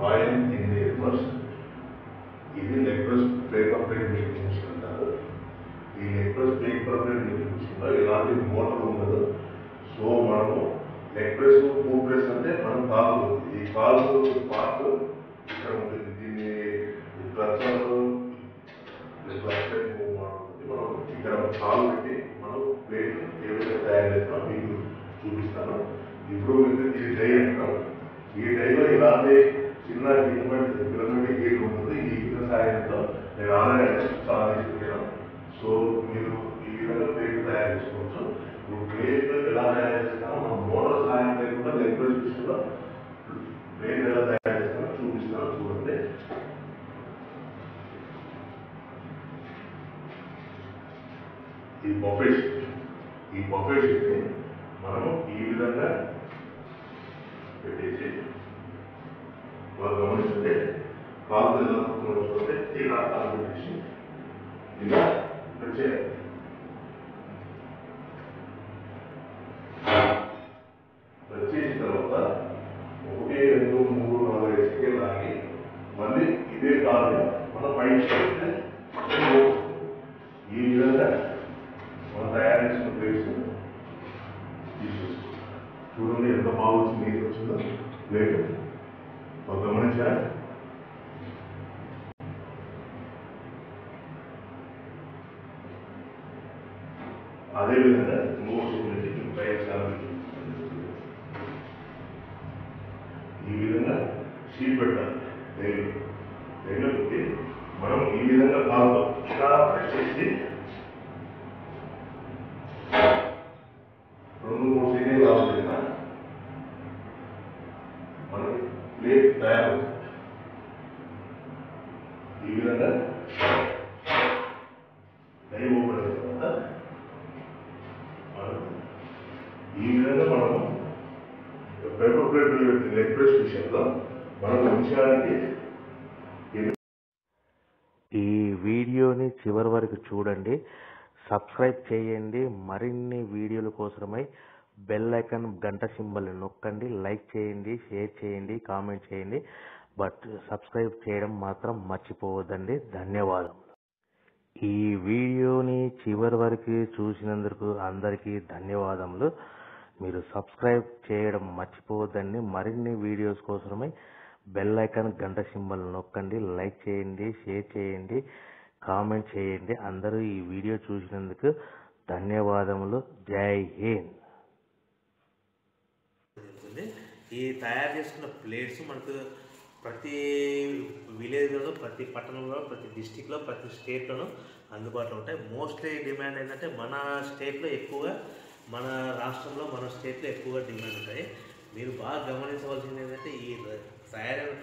Royal engineers ఇది necklace paper plate making అంటారు ఈ నెక్లెస్ పేపర్ ప్లేట్ మేకింగ్ ఇలాంటి మోటార్ ఉండదు సో మనము నెక్లెస్ పూప్లెస్ అంటే మనం కాదు ఈ కాలు పార్ట్ ఇక్కడ ఉంటుంది దీన్ని క్లచర్ మనం ఇక్కడ కాలు పెట్టి మనం ప్లేట్ ఏ విధంగా తయారు చేస్తామో మీకు చూపిస్తాను ఇప్పుడు మీకు ఇది డై అంటాం ఈ డైలో ఇలాంటి చిన్న ఇటువంటి పిల్లలకి గీట్ ఉంటుంది ఈ విధ సహాయంతో నేను ఆన్లైన్ చాలా తీసుకున్నాను సో మీరు ఈ విధంగా పేరు తయారు చేసుకోవచ్చు. ఇప్పుడు ప్లేట్ ఎలా తయారు చేస్తామో మా మోటార్ సహాయం లేకుండా లెక్చర్ విషయంలో ప్లేట్ ఎలా తయారు చేస్తామో చూపిస్తాను చూడండి. ఈ బొఫే ఈ బొఫే మనము ఈ విధంగా పెట్టేసి కాలు ఎలా చూస్తే ఇలా కాలు పెట్టేసి ఇలా వచ్చేయాలి వచ్చేసిన తర్వాత ఒకటి రెండు మూడు నాలుగు ఐదు సెకండ్ ఆగి మళ్ళీ ఇదే కాదు మన పైకి చేస్తే ఈ విధంగా మనం తయారు చేసిన ప్లేస్ చూడండి ఎంత బాగా వచ్చింది నీరు వచ్చిందో? లేదు. గమనించారా అదేవిధంగా ఇంకో నుంచి పైకి సాగు ఈ విధంగా షీట్ పెట్టాలి రైలు రైలు పెట్టి మనం ఈ విధంగా కాదు ఇలా ప్రెస్ చేసి రెండు మూడు సెకండ్లు కావాలి మనకి ప్లేట్ తయారు ఈ విధంగా దైవ ఓపెన్ తర్వాత మనం ఈ విధంగా మనము పేపర్ ప్లేట్ లెగ్ విషయంలో మనం నిమిషానికి ఈ వీడియోని చివరి వరకు చూడండి. సబ్స్క్రైబ్ చేయండి. మరిన్ని వీడియోల కోసమై బెల్ ఐకాన్ గంట సింబల్ నొక్కండి. లైక్ చేయండి షేర్ చేయండి కామెంట్ చేయండి. బట్ సబ్స్క్రైబ్ చేయడం మాత్రం మర్చిపోవద్దండి. ధన్యవాదములు. ఈ వీడియోని చివరి వరకు చూసినందుకు అందరికీ ధన్యవాదములు. మీరు సబ్స్క్రైబ్ చేయడం మర్చిపోవద్దండి. మరిన్ని వీడియోస్ కోసమై బెల్ ఐకాన్ గంట సింబల్ నొక్కండి. లైక్ చేయండి షేర్ చేయండి కామెంట్ చేయండి. అందరూ ఈ వీడియో చూసినందుకు ధన్యవాదములు. జై హింద్. ఈ తయారు చేసుకున్న ప్లేట్స్ మనకు ప్రతి విలేజ్లో ప్రతి పట్టణంలో ప్రతి డిస్టిక్లో ప్రతి స్టేట్లోనూ అందుబాటులో ఉంటాయి. మోస్ట్లీ డిమాండ్ ఏంటంటే మన స్టేట్లో ఎక్కువగా మన రాష్ట్రంలో మన స్టేట్లో ఎక్కువగా డిమాండ్ ఉంటాయి. మీరు బాగా గమనించవలసింది ఏంటంటే ఈ తయారైన